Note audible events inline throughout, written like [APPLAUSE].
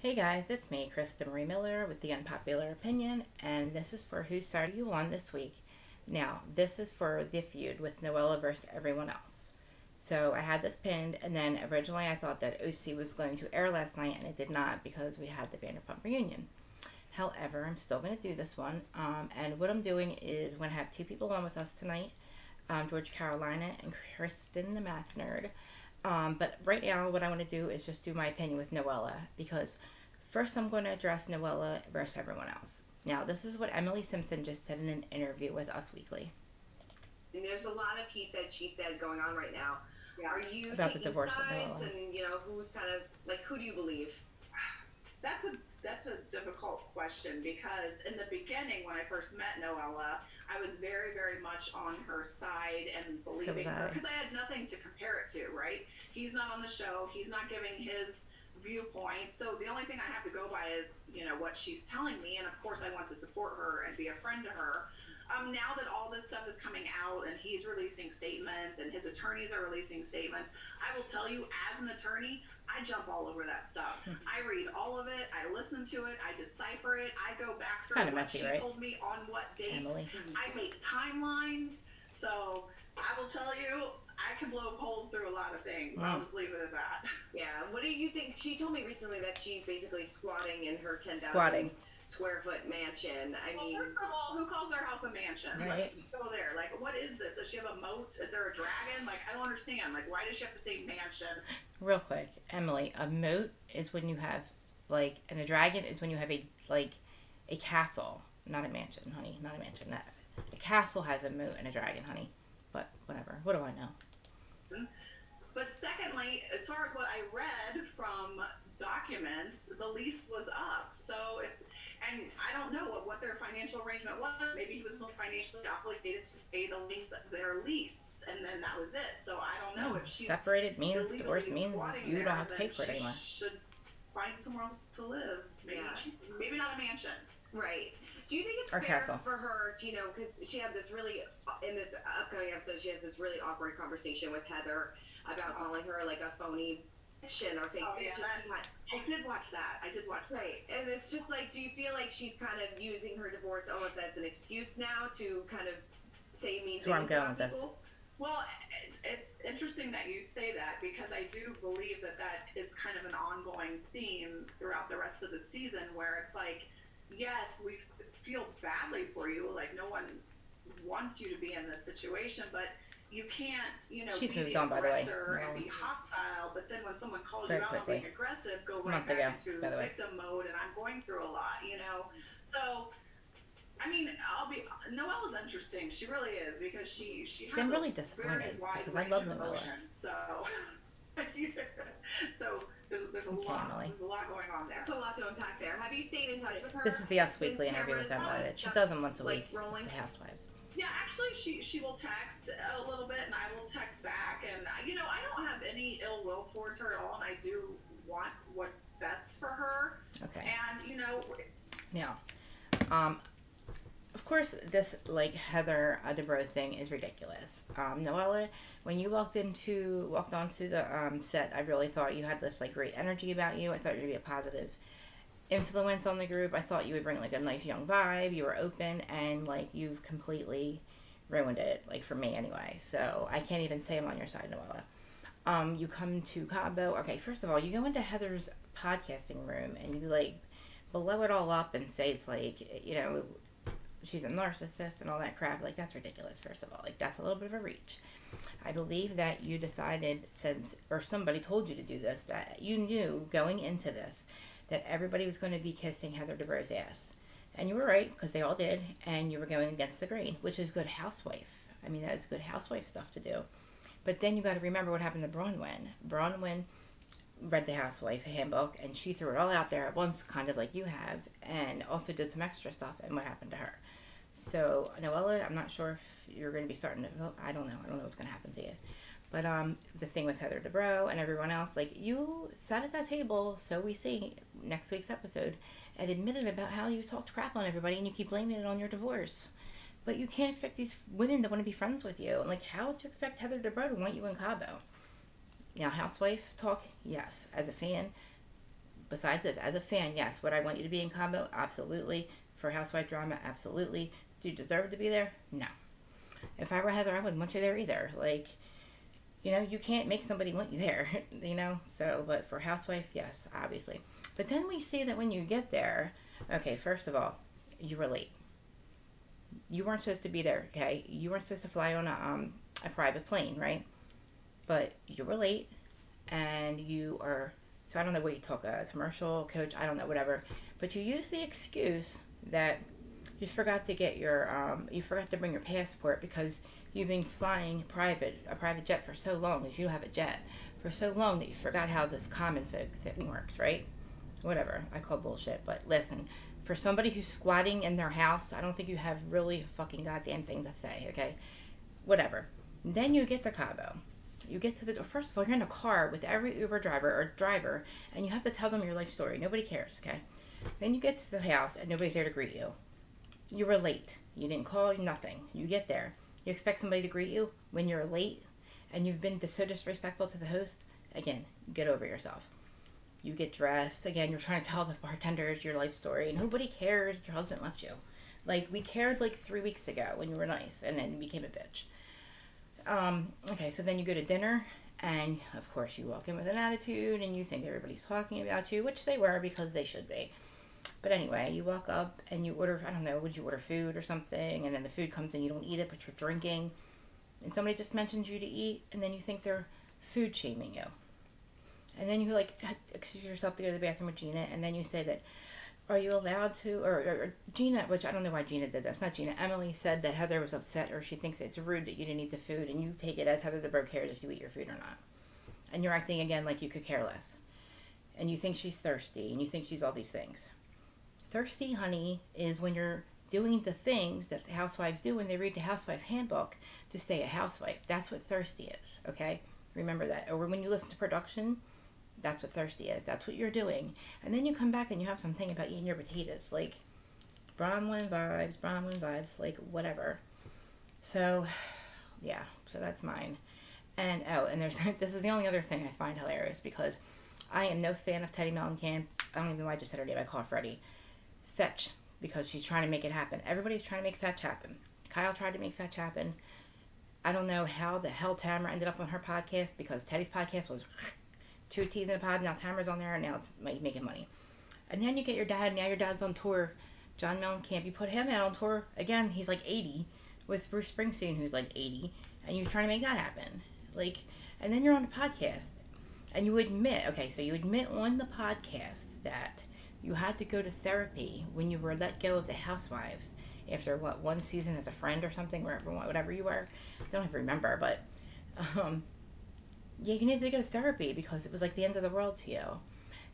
Hey guys, it's me, Krista Marie Miller with the Unpopular Opinion, and this is for Whose Side Are You On this week. Now, this is for the feud with Noella versus everyone else. So I had this pinned, and then originally I thought that OC was going to air last night, and it did not because we had the Vanderpump reunion. However, I'm still going to do this one, um, and what I'm doing is I'm going to have two people on with us tonight, um, George Carolina and Kristen the Math Nerd. Um, but right now, what I want to do is just do my opinion with Noella because first I'm going to address Noella versus everyone else. Now, this is what Emily Simpson just said in an interview with Us Weekly. And there's a lot of he said, she said going on right now. Yeah. Are you About the divorce with sides Noella. and you know who's kind of like who do you believe? [SIGHS] That's a that's a difficult question because in the beginning when I first met Noella, I was very very much on her side and believing was her because I had nothing to compare it to. Right? He's not on the show. He's not giving his viewpoint. So the only thing I have to go by is you know what she's telling me, and of course I want to support her and be a friend to her. Um, now that all this stuff is coming out and he's releasing statements and his attorneys are releasing statements, I will tell you, as an attorney, I jump all over that stuff. Hmm. I read all of it, I listen to it, I decipher it, I go back through Kinda what messy, she right? told me on what dates. Emily. I make timelines, so I will tell you, I can blow holes through a lot of things. Wow. I'll just leave it at that. Yeah. What do you think? She told me recently that she's basically squatting in her ten thousand Squatting. Square foot mansion. I Well, mean, first of all, who calls their house a mansion? Right. Let's go there. Like, what is this? Does she have a moat? Is there a dragon? Like, I don't understand. Like, why does she have to say mansion? Real quick, Emily, a moat is when you have, like, and a dragon is when you have a, like, a castle. Not a mansion, honey. Not a mansion. That, a castle has a moat and a dragon, honey. But whatever. What do I know? But secondly, as far as what I read from documents, the lease was up. So if, and I don't know what, what their financial arrangement was. Maybe he was more financially obligated to pay the length of their lease, and then that was it. So I don't know if she's Separated means illegally divorce means you don't have to pay for it anymore. Should find somewhere else to live. Maybe, Yeah. she, maybe not a mansion. right. Do you think it's Or fair castle. for her to, you know, because she had this really, in this upcoming episode, she has this really awkward conversation with Heather about calling her like a phony bitch or fake Oh, bitch. yeah, that- I did watch that. I did watch that. Right, and it's just like, do you feel like she's kind of using her divorce almost as an excuse now to kind of say mean That's where I'm going about with this. people? Well, it's interesting that you say that because I do believe that that is kind of an ongoing theme throughout the rest of the season where it's like, yes, we feel badly for you. Like, no one wants you to be in this situation, but you can't, you know, She's be moved the on, by the way. aggressor and be hostile, but then when someone calls Very you out on quickly. being aggressive, go A right month back ago, into by the way. victim mode and I'm going through a lot, you know? So, I mean, I'll be Noella's interesting. She really is because she she has I'm a really very disappointed wide because I love of Noella. So, [LAUGHS] so there's there's a Okay, lot Emily. there's a lot going on there. There's a lot to unpack there. Have you stayed in touch with her? This is the Us Weekly interview with cameras Emily she does them once a like, week with rolling? the Housewives. Yeah, actually, she she will text a little bit, and I will text back, and you know I don't have any ill will towards her at all, and I do want what's best for her, Okay. and you know Now, um, of course, this like Heather uh, Dubrow thing is ridiculous. Um, Noella, when you walked into walked onto the um, set, I really thought you had this like great energy about you. I thought you would be a positive influence on the group. I thought you would bring like a nice young vibe. You were open, and like you've completely ruined it. Like for me, anyway. So I can't even say I'm on your side, Noella. Um, you come to Cabo. Okay, first of all, you go into Heather's podcasting room and you like blow it all up and say it's like you know she's a narcissist and all that crap like that's ridiculous first of all like that's a little bit of a reach i believe that you decided since or somebody told you to do this that you knew going into this that everybody was going to be kissing heather dubrow's ass. And you were right because they all did and you were going against the grain which is good housewife. I mean that is good housewife stuff to do. But then you got to remember what happened to bronwyn bronwyn read the housewife handbook and she threw it all out there at once kind of like you have and also did some extra stuff and what happened to her. So noella i'm not sure if you're going to be starting to i don't know. I don't know what's going to happen to you but um the thing with heather dubrow and everyone else like you sat at that table so we see next week's episode and admitted about how you talked crap on everybody and you keep blaming it on your divorce but you can't expect these women to want to be friends with you like how you expect heather dubrow to want you in cabo now, housewife talk, yes. As a fan, besides this, as a fan, yes, would I want you to be in Cabo? Absolutely. For housewife drama, absolutely. Do you deserve to be there? No. If I were Heather, I wouldn't want you there either. Like, you know, you can't make somebody want you there, [LAUGHS] you know? So, but for housewife, yes, obviously. But then we see that when you get there, okay, first of all, you were late. You weren't supposed to be there, okay? You weren't supposed to fly on a, um, a private plane, right? But you were late, and you are, so I don't know what you took, a commercial coach, I don't know, whatever. But you use the excuse that you forgot to get your, um, you forgot to bring your passport because you've been flying private, a private jet for so long, as you have a jet, for so long that you forgot how this common folk thing works, right? Whatever, I call bullshit, but listen, for somebody who's squatting in their house, I don't think you have really fucking goddamn thing to say, okay? Whatever. Then you get to Cabo. You get to the first of all, you're in a car with every Uber driver or driver, and you have to tell them your life story. Nobody cares, okay? Then you get to the house, and nobody's there to greet you. You were late. You didn't call, nothing. You get there. You expect somebody to greet you when you're late, and you've been so disrespectful to the host. Again, get over yourself. You get dressed. Again you're trying to tell the bartenders your life story. Nobody cares your husband left you. Like we cared like three weeks ago when you were nice and then you became a bitch. Um, okay so then you go to dinner and of course you walk in with an attitude and you think everybody's talking about you which they were because they should be but anyway you walk up and you order i don't know would you order food or something? And then the food comes and you don't eat it but you're drinking. And somebody just mentions you to eat and then you think they're food shaming you. And then you like excuse yourself to go to the bathroom with Gina, and then you say that, are you allowed to, or, or, or, Gina, which I don't know why Gina did this, not Gina, Emily said that Heather was upset, or she thinks it's rude that you didn't eat the food, and you take it as Heather Dubrow cares if you eat your food or not, and you're acting again like you could care less, and you think she's thirsty, and you think she's all these things. Thirsty, honey, is when you're doing the things that the housewives do when they read the housewife handbook to stay a housewife. That's what thirsty is, okay? Remember that. Or when you listen to production, that's what thirsty is. That's what you're doing. And then you come back and you have something about eating your potatoes. Like, Bronwyn vibes, Bronwyn vibes, like, whatever. So, yeah, so that's mine. And, oh, and there's, [LAUGHS] this is the only other thing I find hilarious because I am no fan of Teddi Mellencamp. I don't even know why I just said her name. I call Freddie. Fetch, because she's trying to make it happen. Everybody's trying to make Fetch happen. Kyle tried to make Fetch happen. I don't know how the hell Tamara ended up on her podcast because Teddi's podcast was [LAUGHS] two T's in a pod. Now Tamara's on there, and now it's making money. And then you get your dad. Now your dad's on tour. John Mellencamp. You put him out on tour again. He's like 80 with Bruce Springsteen, who's like 80, and you're trying to make that happen. Like, and then you're on the podcast, and you admit, okay, so you admit on the podcast that you had to go to therapy when you were let go of the Housewives after what one season as a friend or something, wherever whatever you were. I don't even remember, but um, yeah, you needed to go to therapy because it was like the end of the world to you.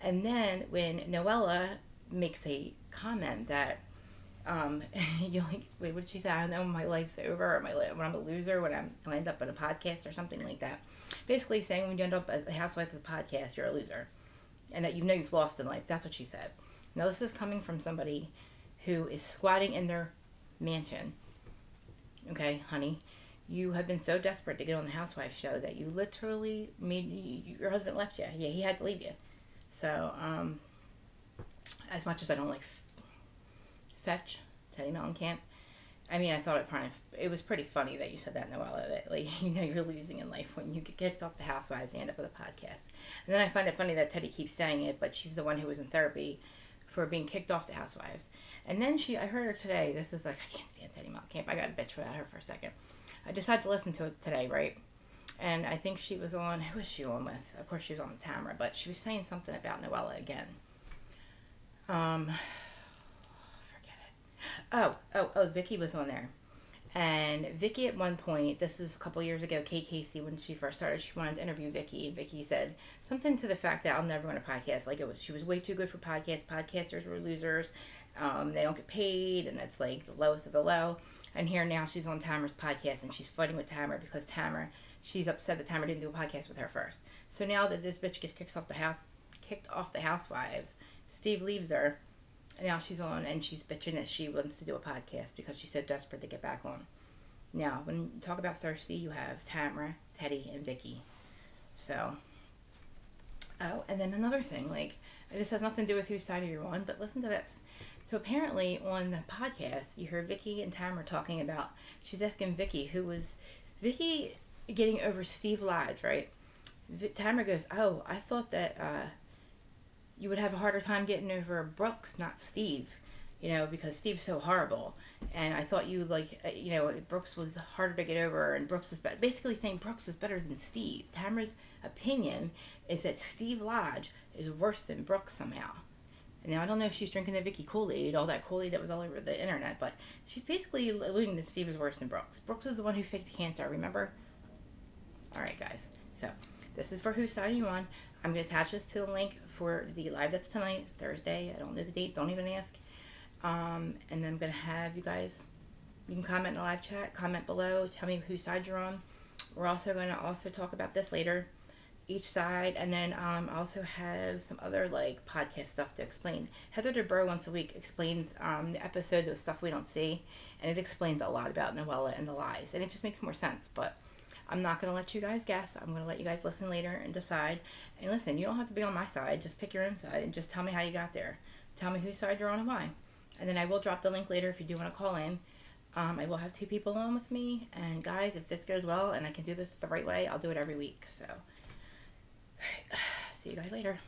And then when Noella makes a comment that, um, [LAUGHS] you like, wait, what did she say? I know, my life's over, or my when I'm a loser, when I'm I end up in a podcast or something like that. Basically saying when you end up as a housewife of a podcast, you're a loser, and that you know you've lost in life. That's what she said. Now this is coming from somebody who is squatting in their mansion. Okay, honey you have been so desperate to get on the housewife show that you literally made you, your husband left you. Yeah, he had to leave you. So, um, as much as I don't like Fetch, Teddi Mellencamp, I mean, I thought it kind of it was pretty funny that you said that, Noella. That like [LAUGHS] you know you're losing in life when you get kicked off the housewives and end up with a podcast. And then I find it funny that Teddi keeps saying it, but she's the one who was in therapy for being kicked off the housewives. And then she, I heard her today. This is like I can't stand Teddi Mellencamp. I got a bitch about her for a second. I decided to listen to it today, right? And I think she was on, who was she on with? Of course, she was on Tamara, but she was saying something about Noella again. Um. Oh, oh, oh, Vicki was on there. And Vicki at one point, this is a couple years ago, Kate Casey, when she first started, she wanted to interview Vicki. And Vicki said something to the fact that I'll never run a podcast. Like it was, she was way too good for podcasts. Podcasters were losers. Um, they don't get paid, and it's like the lowest of the low. And here now she's on Tamara's podcast and she's fighting with Tamara because Tamara, she's upset that Tamara didn't do a podcast with her first. So now that this bitch gets kicked off the house, kicked off the housewives, Steve leaves her. Now she's on and she's bitching that she wants to do a podcast because she's so desperate to get back on. Now, when you talk about thirsty, you have Tamara, Teddi, and Vicki. So, Oh, and then another thing, like this has nothing to do with whose side you're on, but listen to this. So apparently on the podcast, you heard Vicki and Tamara talking about. She's asking Vicki who was Vicki getting over Steve Lodge, right? V- Tamara goes, "Oh, I thought that uh, you would have a harder time getting over Brooks, not Steve." You know, because Steve's so horrible, and I thought you like, uh, you know, Brooks was harder to get over, and Brooks is basically saying Brooks is better than Steve. Tamara's opinion is that Steve Lodge is worse than Brooks somehow. Now I don't know if she's drinking the Vicki Kool Aid, all that Kool Aid that was all over the internet, but she's basically alluding that Steve is worse than Brooks. Brooks is the one who faked cancer, remember? All right, guys. So this is for whose side are you on. I'm gonna attach this to the link for the live that's tonight, Thursday. I don't know the date. Don't even ask. Um, and then I'm gonna have you guys. You can comment in the live chat. Comment below. Tell me whose side you're on. We're also gonna also talk about this later each side, and then um, also have some other like podcast stuff to explain. Heather Dubrow once a week explains um, the episode of stuff we don't see, and it explains a lot about Noella and the lies, and it just makes more sense. But I'm not gonna let you guys guess. I'm gonna let you guys listen later and decide. And listen, you don't have to be on my side. Just pick your own side and just tell me how you got there. Tell me whose side you're on and why. And then I will drop the link later if you do want to call in. Um, I will have two people on with me. And guys, if this goes well and I can do this the right way, I'll do it every week. So. [SIGHS] See you guys later.